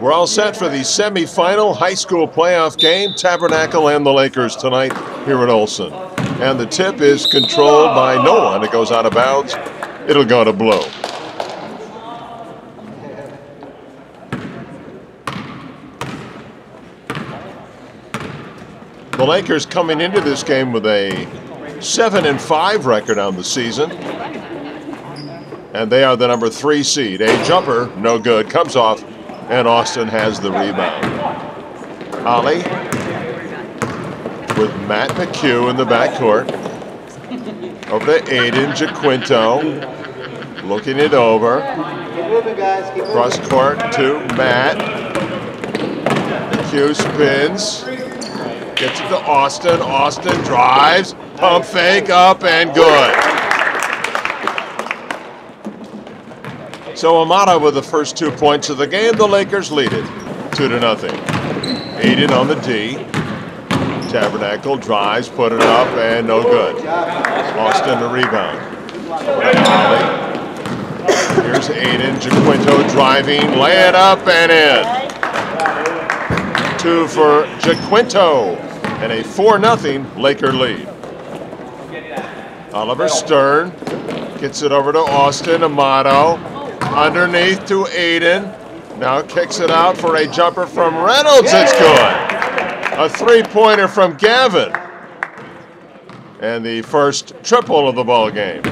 We're all set for the semifinal high school playoff game, Tabernacle and the Lakers tonight here at Olson. And the tip is controlled by no one. It goes out of bounds. It'll go to blow. The Lakers coming into this game with a 7 and 5 record on the season. And they are the number 3 seed. A jumper, no good, comes off, and Austin has the rebound. Ali with Matt McHugh in the backcourt. Over to Aiden Jaquinto. Looking it over. Cross court to Matt. McHugh spins. Gets it to Austin. Austin drives. Pump fake up and good. So Amato with the first two points of the game. The Lakers lead it two to nothing. Aiden on the D. Tabernacle drives, put it up, and no good. Austin the rebound. Here's Aiden Jaquinto driving, lay it up and in. Two for Jaquinto and a 4 0 Laker lead. Oliver Stern gets it over to Austin Amato. Underneath to Aiden. Now kicks it out for a jumper from Reynolds. It's good. A three pointer from Gavin. And the first triple of the ball game.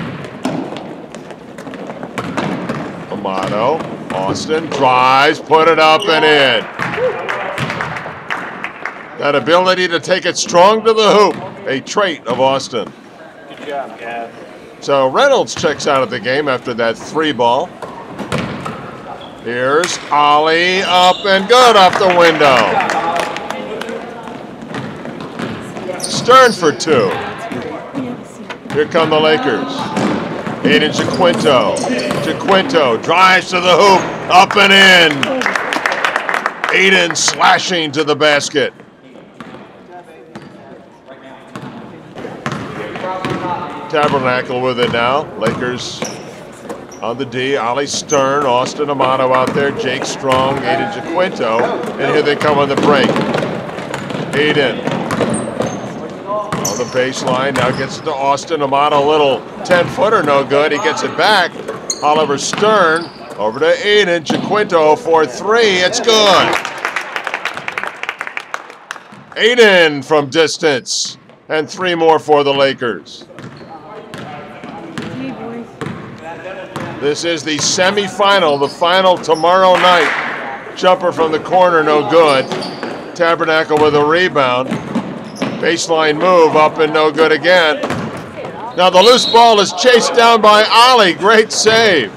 Amato, Austin drives, put it up and in. That ability to take it strong to the hoop, a trait of Austin. Good job, Gav. So Reynolds checks out of the game after that three ball. Here's Ollie up and good off the window. Stern for two. Here come the Lakers. Aiden Jaquinto. Jaquinto drives to the hoop, up and in. Aiden slashing to the basket. Tabernacle with it now. Lakers on the D. Ollie Stern, Austin Amato out there, Jake Strong, Aiden Jaquinto, and here they come on the break. Aiden on the baseline, now gets it to Austin Amato, a little 10 footer, no good. He gets it back. Oliver Stern over to Aiden Jaquinto for three. It's good. Aiden from distance, and three more for the Lakers. This is the semifinal, the final tomorrow night. Jumper from the corner, no good. Tabernacle with a rebound. Baseline move up and no good again. Now the loose ball is chased down by Ollie. Great save.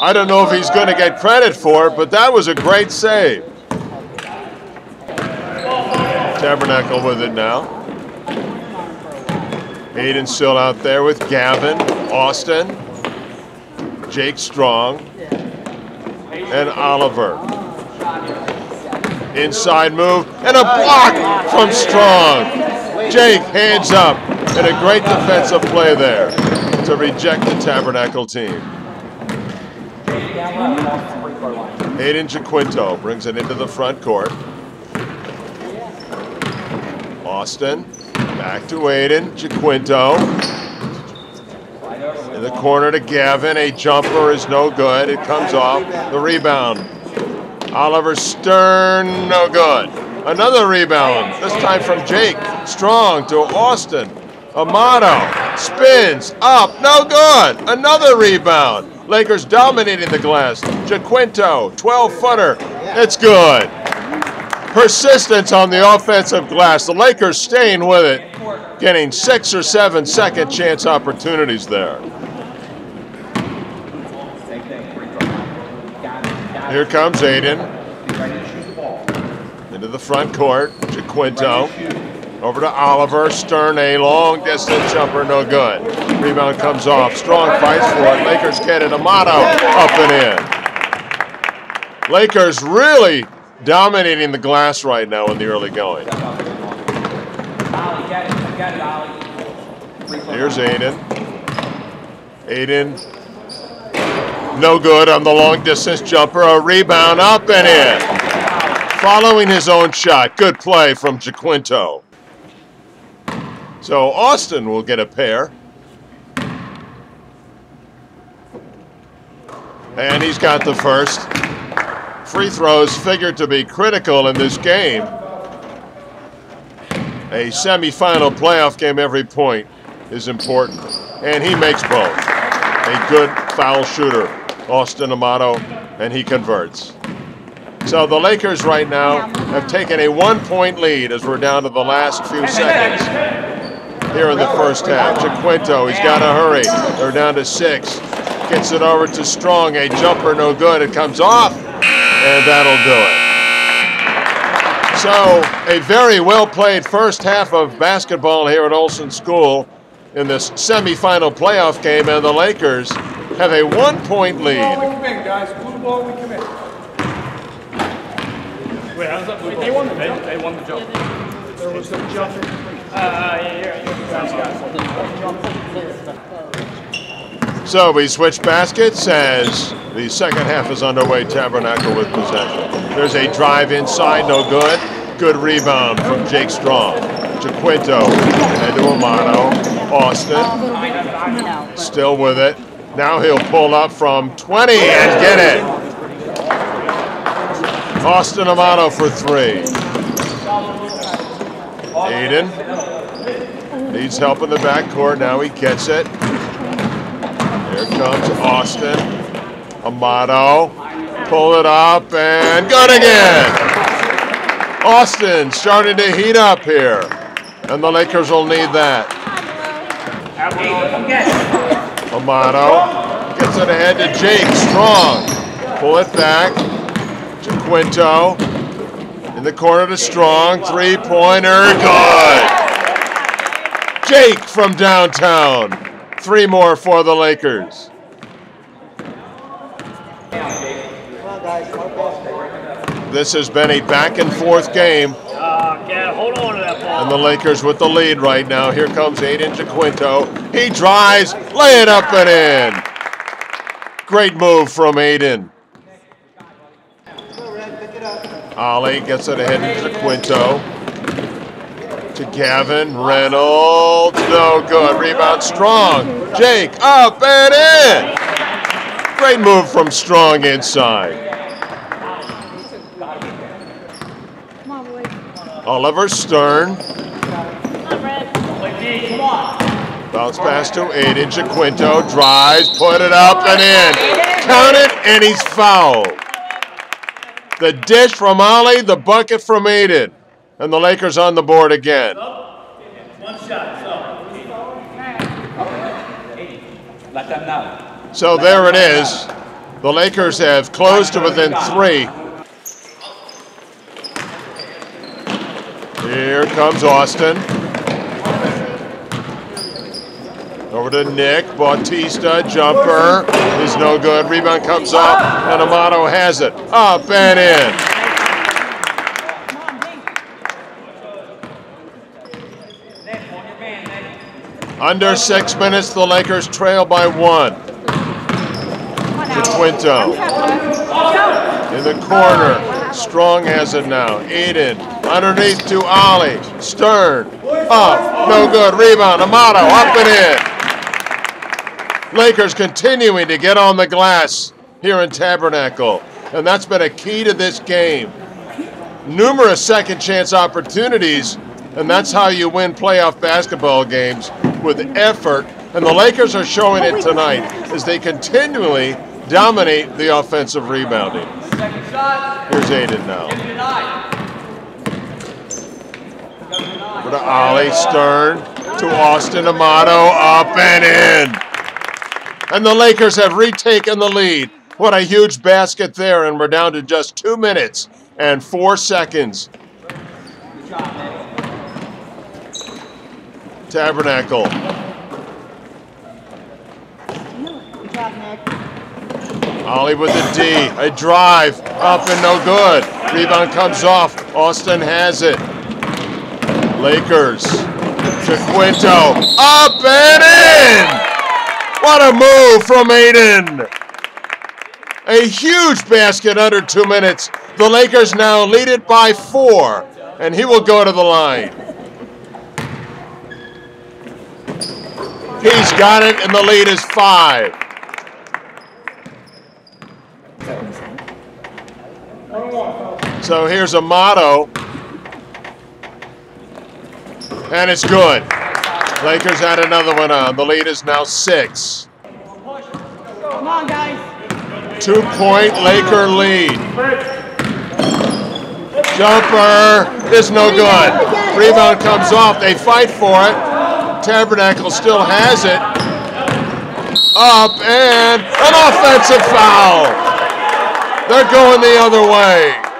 I don't know if he's going to get credit for it, but that was a great save. Tabernacle with it now. Aiden still out there with Gavin, Austin, Jake Strong, and Oliver. Inside move and a block from Strong. Jake hands up and a great defensive play there to reject the Tabernacle team. Aiden Jaquinto brings it into the front court. Austin back to Aiden Jaquinto. In the corner to Gavin. A jumper is no good. It comes off. The rebound. Oliver Stern, no good. Another rebound, this time from Jake. Strong to Austin. Amato spins up, no good. Another rebound. Lakers dominating the glass. Jaquinto, 12 footer. It's good. Persistence on the offensive glass. The Lakers staying with it, getting six or seven second chance opportunities there. Here comes Aiden. Into the front court. Jaquinto. Over to Oliver. Stern, a long distance jumper, no good. Rebound comes off. Strong fights for it. Lakers get it. Amato up and in. Lakers really dominating the glass right now in the early going. Here's Aiden. Aiden No good on the long distance jumper. A rebound up and in. Following his own shot. Good play from Jaquinto. So Austin will get a pair. And he's got the first. Free throws figured to be critical in this game. A semifinal playoff game, every point is important. And he makes both. A good foul shooter, Austin Amato, and he converts. So the Lakers right now have taken a one point lead as we're down to the last few seconds here in the first half. Jaquinto, he's got to hurry. They're down to six. Gets it over to Strong. A jumper, no good. It comes off, and that'll do it. So, a very well played first half of basketball here at Olson School in this semifinal playoff game, and the Lakers have a one point lead. Blue ball, we commit, guys. Blue ball, we commit. Wait, how's that? Wait, they won the they, they won the jump. There was a jump. Uh, yeah, yeah, yeah. So we switch baskets as the second half is underway. Tabernacle with possession. There's a drive inside, no good. Good rebound from Jake Strong. Jaquinto and to Austin still with it. Now he'll pull up from 20 and get it. Austin Amato for three. Aiden needs help in the backcourt. Now he gets it. Here comes Austin. Amato. Pull it up and good again. Austin starting to heat up here. And the Lakers will need that. Amato gets it ahead to Jake. Strong. Pull it back. Jaquinto. In the corner to Strong. Three pointer. Good. Jake from downtown. Three more for the Lakers. This has been a back and forth game, Uh, yeah, hold on to. And the Lakers with the lead right now. Here comes Aiden Jaquinto. He drives, lay it up and in. Great move from Aiden. Ollie gets it ahead to Jaquinto. To Gavin Reynolds. No good. Rebound Strong. Jake up and in. Great move from Strong inside. Oliver Stern. Bounce pass to Aiden Jaquinto. Drives, put it up and in. Count it, and he's fouled. The dish from Ollie, the bucket from Aiden. And the Lakers on the board again. One shot, so. Let them know. So there it is. The Lakers have closed to within three. Here comes Austin. Over to Nick. Bautista, jumper is no good. Rebound comes up, and Amato has it. Up and in. Under six minutes, the Lakers trail by one. Jaquinto in the corner. Strong has it now. Aiden underneath to Ollie. Stern up. No good. Rebound. Amato up and in. Lakers continuing to get on the glass here in Tabernacle. And that's been a key to this game. Numerous second chance opportunities, and that's how you win playoff basketball games with effort. And the Lakers are showing it tonight as they continually dominate the offensive rebounding. Here's Aiden now. Over to Ollie Stern to Austin Amato up and in. And the Lakers have retaken the lead. What a huge basket there, and we're down to just two minutes and four seconds. Tabernacle. Ollie with the D. A drive. Up and no good. Rebound comes off. Austin has it. Lakers. Jaquinto. Up and in. What a move from Aiden. A huge basket under two minutes. The Lakers now lead it by four, and he will go to the line. He's got it, and the lead is five. So here's Amato, and it's good. Lakers had another one on. The lead is now six. Come on, guys. Two point Laker lead. Jumper is no good. Rebound comes off. They fight for it. Tabernacle still has it. Up and an offensive foul. They're going the other way.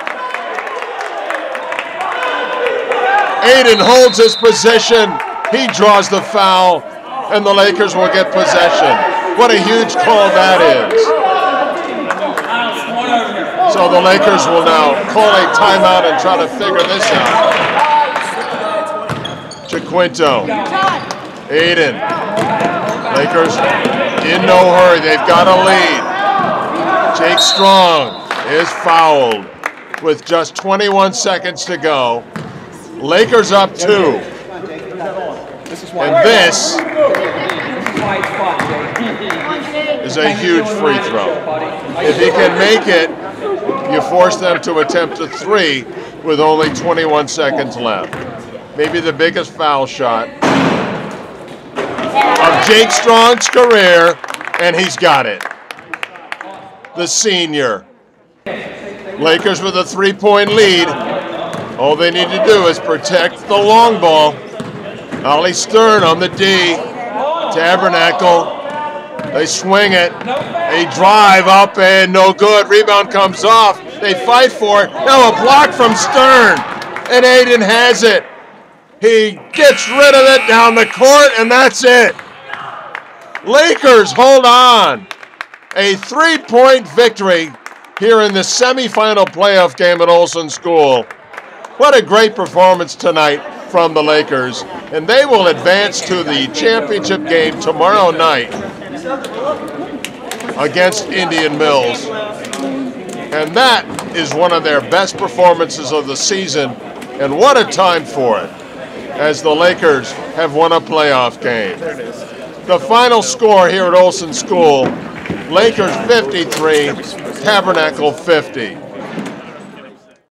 Aiden holds his position. He draws the foul, and the Lakers will get possession. What a huge call that is. So the Lakers will now call a timeout and try to figure this out. Jaquinto, Aiden. Lakers in no hurry. They've got a lead. Jake Strong is fouled with just 21 seconds to go. Lakers up two. And this is a huge free throw. If he can make it, you force them to attempt a three with only 21 seconds left. Maybe the biggest foul shot of Jake Strong's career, and he's got it. The senior. Lakers with a three point lead. All they need to do is protect the long ball. Ollie Stern on the D. Tabernacle. They swing it. They drive up and no good. Rebound comes off. They fight for it. Now a block from Stern. And Aiden has it. He gets rid of it down the court, and that's it. Lakers hold on. A three point victory here in the semifinal playoff game at Olson School. What a great performance tonight from the Lakers. And they will advance to the championship game tomorrow night against Indian Mills. And that is one of their best performances of the season. And what a time for it as the Lakers have won a playoff game. The final score here at Olson School Lakers 53, Tabernacle 50.